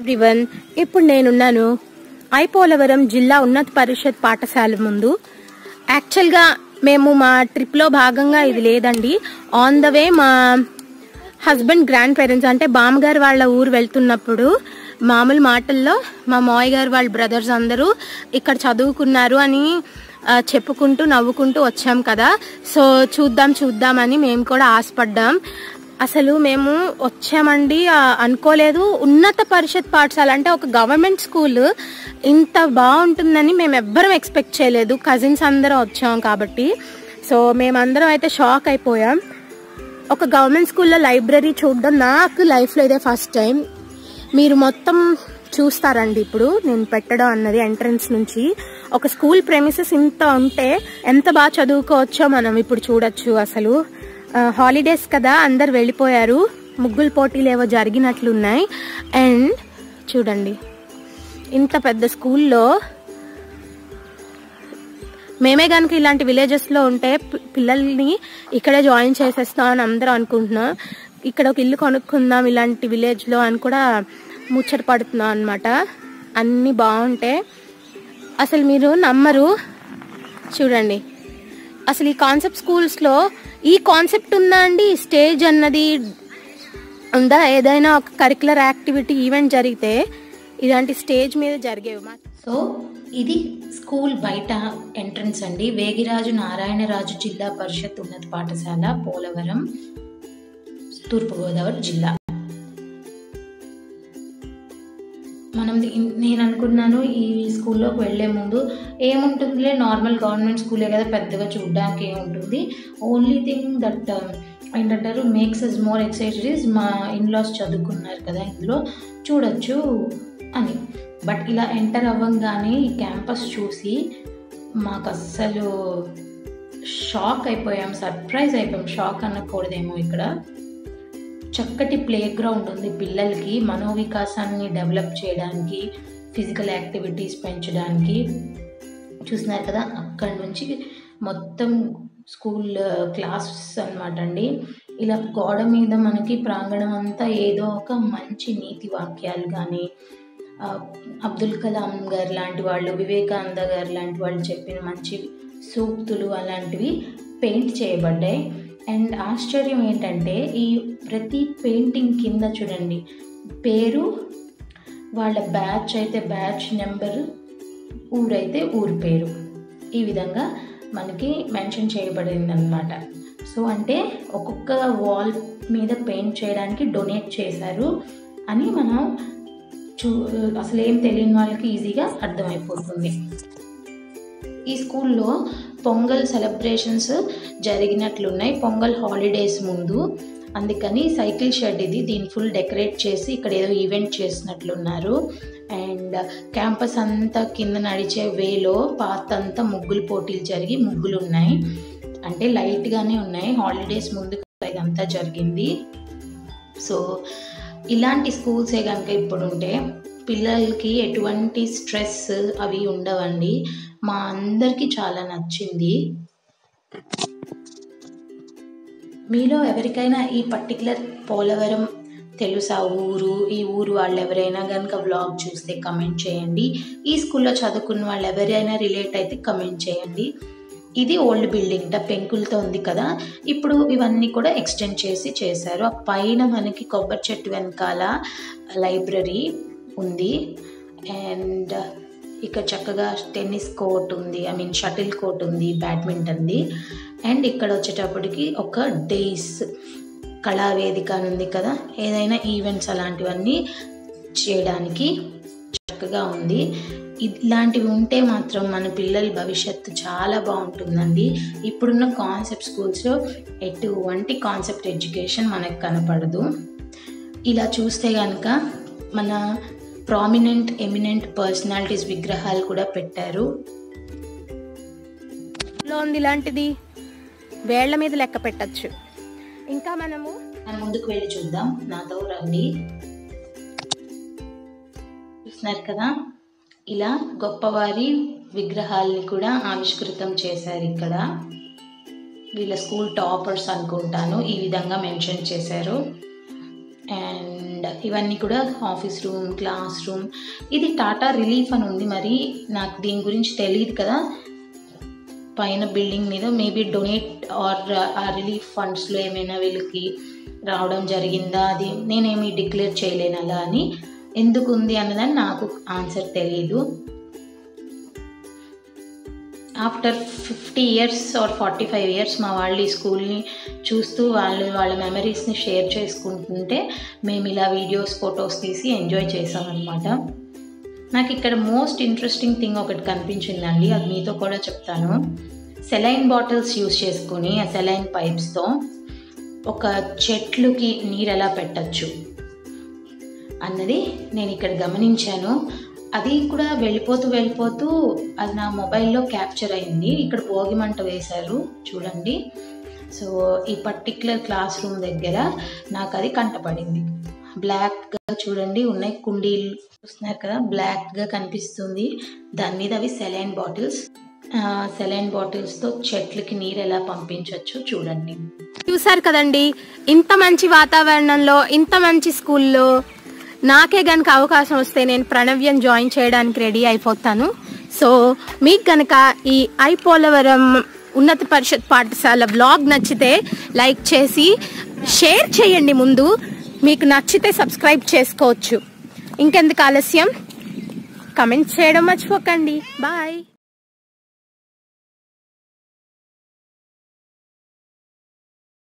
Everyone ఇప్పుడు నేనున్నాను. ఐపోలవరం జిల్లా ఉన్నత పరిషత్ పాఠశాల ముందు. యాక్చువల్గా మేము మా ట్రిప్లో భాగంగా ఇది లేదండి. ఆన్ ద వే మా హస్బెండ్ గ్రాండ్ పేరెంట్స్ అంటే బామ్మగారు వాళ్ళ ఊరు వెళ్తున్నప్పుడు మామూలు మాటల్లో మా మావయ్య గారు వాళ్ళ బ్రదర్స్ అందరూ ఇక్కడ చదువుకున్నారు అని చెప్పుకుంటూ నవ్వుకుంటూ వచ్చాం కదా. సో చూద్దాం చూద్దామని మేము కూడా ఆశపడ్డాం. అసలు మేము వచ్చామండి అనుకోలేదు. ఉన్నత పరిషత్ పాఠశాల అంటే ఒక గవర్నమెంట్ స్కూల్. ఇంత బాగుంటుందని మేము ఎవ్వరం ఎక్స్పెక్ట్ చేయలేదు. కజిన్స్ అందరం వచ్చాం కాబట్టి. సో మేమందరం అయితే షాక్ అయిపోయాం. ఒక గవర్నమెంట్ స్కూల్లో లైబ్రరీ చూడడం నాకు లైఫ్లో ఇదే ఫస్ట్ టైం. మీరు మొత్తం చూస్తారండి ఇప్పుడు. నేను పెట్టడం అన్నది ఎంట్రన్స్ నుంచి. ఒక స్కూల్ ప్రెమిసెస్ ఇంత ఉంటే ఎంత బాగా చదువుకోవచ్చో మనం ఇప్పుడు చూడొచ్చు అసలు. హాలిడేస్ కదా అందరు వెళ్ళిపోయారు. ముగ్గులు పోటీలు ఏవో జరిగినట్లున్నాయి. అండ్ చూడండి ఇంత పెద్ద స్కూల్లో మేమే కనుక ఇలాంటి విలేజెస్లో ఉంటే పి- పిల్లల్ని ఇక్కడే జాయిన్ చేసేస్తాం అని అందరూ అనుకుంటున్నాం. ఇక్కడ ఒక ఇల్లు కొనుక్కుందాం ఇలాంటి విలేజ్లో అని కూడా ముచ్చట పడుతున్నాం అనమాట అన్నీ బాగుంటాయి అసలు మీరు నమ్మరు. చూడండి అసలు ఈ కాన్సెప్ట్ స్కూల్స్లో ఈ కాన్సెప్ట్ ఉందా అండి? స్టేజ్ అన్నది ఉందా? ఏదైనా ఒక కరికులర్ యాక్టివిటీ ఈవెంట్ జరిగితే ఇలాంటి స్టేజ్ మీద జరిగేవి మా సో ఇది స్కూల్ బయట ఎంట్రన్స్ అండి. వేగిరాజు నారాయణరాజు జిల్లా పరిషత్ ఉన్నత పాఠశాల పోలవరం తూర్పుగోదావరి జిల్లా. నేను అనుకున్నాను ఈ స్కూల్లోకి వెళ్ళే ముందు. ఏముంటుందిలే నార్మల్ గవర్నమెంట్ స్కూలే కదా పెద్దగా చూడడానికి ఏముంటుంది ఓన్లీ థింగ్ దట్ um, ఏంటంటారు మేక్స్ అస్ మోర్ ఎక్సైటెడ్ మా ఇన్లాస్ చదువుకున్నారు కదా ఇందులో. చూడొచ్చు అని. బట్ ఇలా ఎంటర్ అవ్వంగానే ఈ క్యాంపస్ చూసి మాకు అస్సలు షాక్ అయిపోయాం సర్ప్రైజ్ అయిపోయాం. షాక్ అనకూడదేమో ఇక్కడ. చక్కటి ప్లే గ్రౌండ్ ఉంది. పిల్లలకి మనోవికాసాన్ని డెవలప్ చేయడానికి ఫిజికల్ యాక్టివిటీస్ పెంచడానికి. చూసినారు కదా అక్కడి నుంచి మొత్తం స్కూల్ క్లాస్ అనమాట అండి. ఇలా గోడ మీద మనకి ప్రాంగణం అంతా ఏదో ఒక మంచి నీతి వాక్యాలు కానీ అబ్దుల్ కలాం గారు లాంటి వాళ్ళు వివేకానంద గారు లాంటి వాళ్ళు చెప్పిన మంచి సూక్తులు అలాంటివి పెయింట్ చేయబడ్డాయి. అండ్ ఆశ్చర్యం ఏంటంటే ఈ ప్రతి పెయింటింగ్ కింద చూడండి పేరు వాళ్ళ బ్యాచ్ అయితే బ్యాచ్ నెంబరు ఊరైతే ఊరు పేరు. ఈ విధంగా మనకి మెన్షన్ చేయబడింది అనమాట సో అంటే ఒక్కొక్క వాల్ మీద పెయింట్ చేయడానికి డొనేట్ చేశారు అని మనం చూ అసలు ఏం తెలియని వాళ్ళకి ఈజీగా అర్థమైపోతుంది. ఈ స్కూల్లో పొంగల్ సెలబ్రేషన్స్ జరిగినట్లున్నాయి. పొంగల్ హాలిడేస్ ముందు. అందుకని సైకిల్ షెడ్ ఇది దీని ఫుల్ డెకరేట్ చేసి ఇక్కడ ఏదో ఈవెంట్ చేసినట్లున్నారు. అండ్ క్యాంపస్ అంతా కింద నడిచే వేలో పాత అంతా ముగ్గులు పోటీలు జరిగి ముగ్గులు ఉన్నాయి అంటే లైట్గానే ఉన్నాయి. హాలిడేస్ ముందు ఇదంతా జరిగింది. సో ఇలాంటి స్కూల్సే కనుక ఇప్పుడు ఉంటే పిల్లలకి ఎటువంటి స్ట్రెస్ అవి ఉండవండి. మా అందరికీ చాలా నచ్చింది. మీలో ఎవరికైనా ఈ పర్టికులర్ పోలవరం తెలుసా ఊరు? ఈ ఊరు వాళ్ళు ఎవరైనా కనుక వ్లాగ్ చూస్తే కమెంట్ చేయండి. ఈ స్కూల్లో చదువుకున్న వాళ్ళు ఎవరైనా రిలేట్ అయితే కమెంట్ చేయండి. ఇది ఓల్డ్ బిల్డింగ్ ట పెంకులతో ఉంది కదా. ఇప్పుడు ఇవన్నీ కూడా ఎక్స్టెండ్ చేసి చేశారు. ఆ పైన మనకి కొబ్బరి చెట్టు వెనకాల లైబ్రరీ. ఉంది. అండ్ ఇక్కడ చక్కగా టెన్నిస్ కోర్ట్ ఉంది. ఐ మీన్ షటిల్ కోర్ట్ ఉంది బ్యాడ్మింటన్ది అండ్ ఇక్కడ వచ్చేటప్పటికి ఒక డేస్ కళావేదిక అని ఉంది కదా. ఏదైనా ఈవెంట్స్ అలాంటివన్నీ చేయడానికి చక్కగా ఉంది. ఇలాంటివి ఉంటే మాత్రం మన పిల్లల భవిష్యత్తు చాలా బాగుంటుందండి. ఇప్పుడున్న కాన్సెప్ట్ స్కూల్స్లో ఎటువంటి కాన్సెప్ట్ ఎడ్యుకేషన్ మనకు కనపడదు. ఇలా చూస్తే కనుక మన ప్రామినెంట్ ఎమినెంట్ పర్సనాలిటీస్ విగ్రహాలు కూడా పెట్టారు. లో ఉంది ఇలాంటిది వేళ్ళ మీద లెక్క పెట్టచ్చు. ఇంకా మనము మనం ముందుకు వెళ్ళి చూద్దాం. నాతో రండి. చూస్తున్నారు కదా? ఇలా గొప్పవారి విగ్రహాల్ని కూడా ఆవిష్కృతం చేశారు ఇక్కడ. వీళ్ళ స్కూల్ టాపర్స్ అనుకుంటాను. ఈ విధంగా మెన్షన్ చేశారు. అండ్ ఇవన్నీ కూడా ఆఫీస్ రూమ్ క్లాస్ రూమ్ ఇది టాటా రిలీఫ్ అని ఉంది మరి. నాకు దీని గురించి తెలియదు కదా. పైన బిల్డింగ్ మీద మేబీ డొనేట్ ఆర్ ఆ రిలీఫ్ ఫండ్స్లో ఏమైనా వీళ్ళకి రావడం జరిగిందా? అది నేనేమి డిక్లేర్ చేయలేను అలా అని. ఎందుకు ఉంది అన్నదని నాకు ఆన్సర్ తెలియదు after fifty years or forty five years మా వాళ్ళు ఈ స్కూల్ని చూస్తూ వాళ్ళు వాళ్ళ మెమరీస్ని షేర్ చేసుకుంటుంటే మేము ఇలా వీడియోస్ ఫొటోస్ తీసి ఎంజాయ్ చేసామన్నమాట. నాకు ఇక్కడ మోస్ట్ ఇంట్రెస్టింగ్ థింగ్ ఒకటి కనిపించిందండి. అది మీతో కూడా చెప్తాను. సెలైన్ బాటిల్స్ యూస్ చేసుకొని ఆ సెలైన్ పైప్స్తో ఒక చెట్లుకి నీరు ఎలా పెట్టచ్చు అన్నది నేను ఇక్కడ గమనించాను. అది కూడా వెళ్ళిపోతూ వెళ్ళిపోతూ అది నా మొబైల్లో క్యాప్చర్ అయింది. ఇక్కడ భోగి మంట వేశారు. చూడండి. సో ఈ పర్టిక్యులర్ క్లాస్ రూమ్ దగ్గర నాకు అది కంటపడింది. బ్లాక్గా చూడండి. ఉన్నాయి కుండీలు చూస్తున్నారు కదా. బ్లాక్గా కనిపిస్తుంది. దాని మీద అవి సెలైన్ బాటిల్స్ సెలైన్ బాటిల్స్తో చెట్లకి నీరు ఎలా పంపించవచ్చు చూడండి. చూసారు కదండి. ఇంత మంచి వాతావరణంలో ఇంత మంచి స్కూల్లో నాకే గనక అవకాశం వస్తే నేను ప్రణవ్యం జాయిన్ చేయడానికి రెడీ అయిపోతాను. సో మీకు గనక ఈ ఐపోలవరం ఉన్నత పరిషత్ పాఠశాల బ్లాగ్ నచ్చితే లైక్ చేసి షేర్ చేయండి ముందు. మీకు నచ్చితే సబ్స్క్రైబ్ చేసుకోవచ్చు. ఇంకెందుకు ఆలస్యం? కమెంట్ చేయడం మర్చిపోకండి. బాయ్.